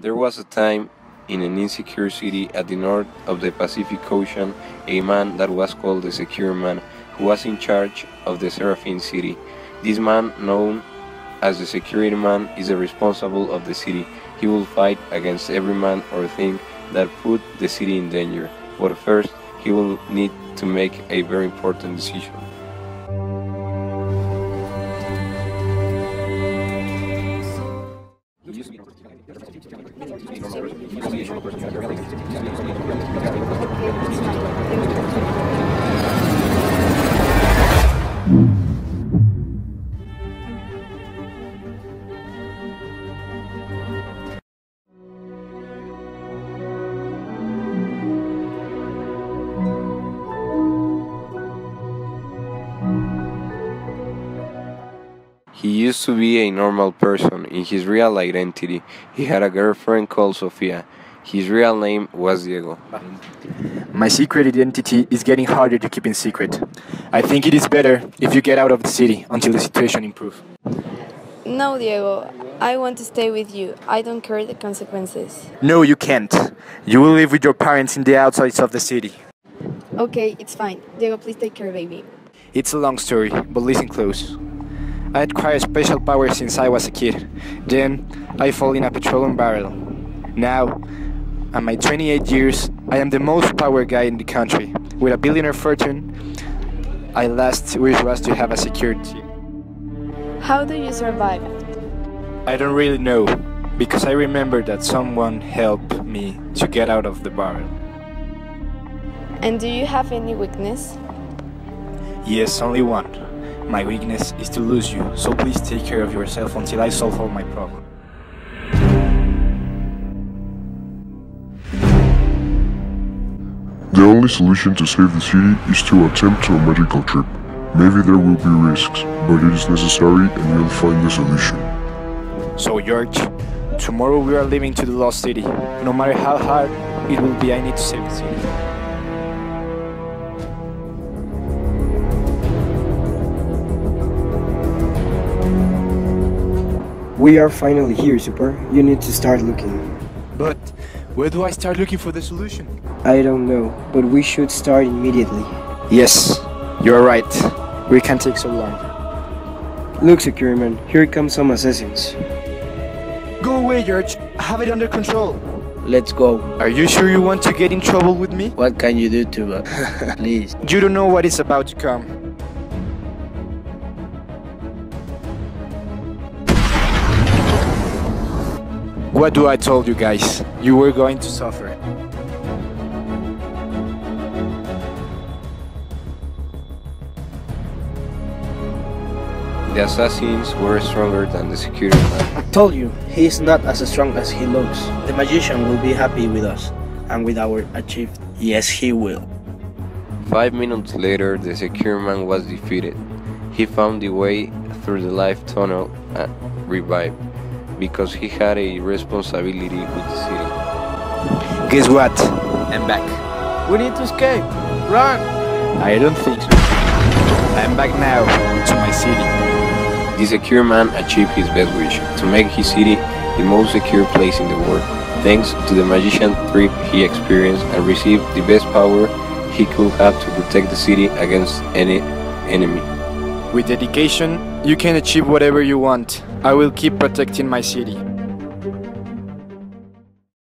There was a time in an insecure city at the north of the Pacific Ocean, a man that was called the Secure Man, who was in charge of the Seraphine city. This man, known as the Security Man, is the responsible of the city. He will fight against every man or thing that put the city in danger. But first, he will need to make a very important decision. normal person. He used to be a normal person. In his real identity, he had a girlfriend called Sofia. His real name was Diego. My secret identity is getting harder to keep in secret. I think it is better if you get out of the city until the situation improves. No, Diego. I want to stay with you. I don't care the consequences. No, you can't. You will live with your parents in the outsides of the city. Okay, it's fine. Diego, please take care, of baby. It's a long story, but listen close. I acquired special powers since I was a kid. Then, I fall in a petroleum barrel. Now, at my 28 years, I am the most power guy in the country. With a billionaire fortune, I last wish was to have a security. How do you survive? I don't really know, because I remember that someone helped me to get out of the barrel. And do you have any weakness? Yes, only one. My weakness is to lose you, so please take care of yourself until I solve all my problems. The only solution to save the city is to attempt a magical trip. Maybe there will be risks, but it is necessary and we'll find the solution. So, George, tomorrow we are leaving to the lost city. No matter how hard it will be, I need to save the city. We are finally here, Super. You need to start looking. But where do I start looking for the solution? I don't know, but we should start immediately. Yes, you're right. We can't take so long. Look, Secure Man, here come some assassins. Go away, George. I have it under control. Let's go. Are you sure you want to get in trouble with me? What can you do to us? Please. You don't know what is about to come. What do I told you guys? You were going to suffer. The assassins were stronger than the security man. I told you, he is not as strong as he looks. The magician will be happy with us and with our achievement. Yes, he will. Five minutes later, the secure man was defeated. He found the way through the life tunnel and revived because he had a responsibility with the city. Guess what? I'm back. We need to escape. Run! I don't think so. I'm back now to my city. The secure man achieved his best wish to make his city the most secure place in the world. Thanks to the magician trip he experienced and received the best power he could have to protect the city against any enemy. With dedication, you can achieve whatever you want. I will keep protecting my city.